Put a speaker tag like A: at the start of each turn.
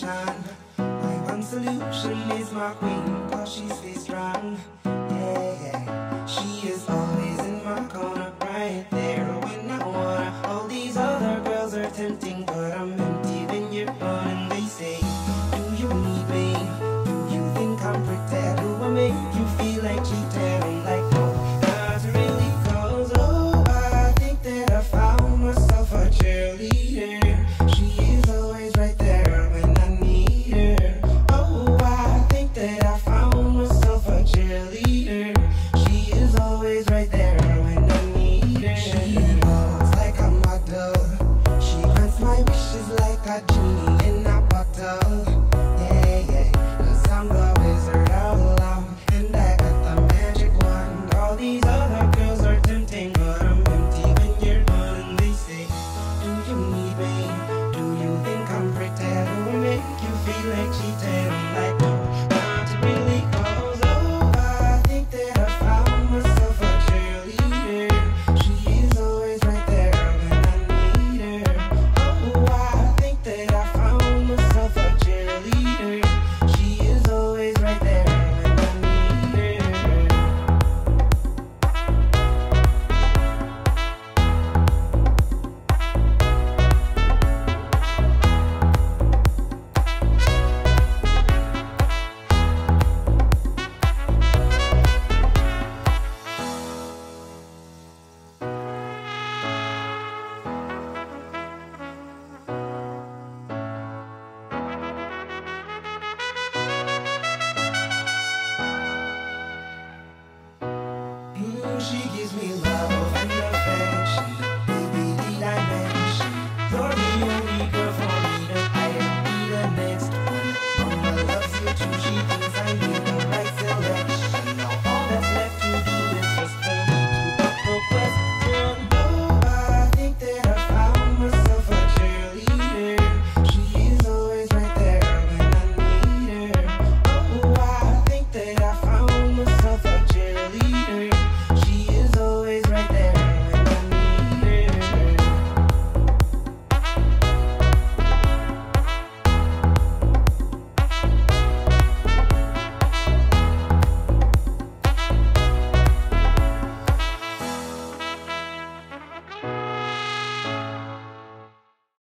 A: My one solution is my queen, cause she's very strong. got you. she gives me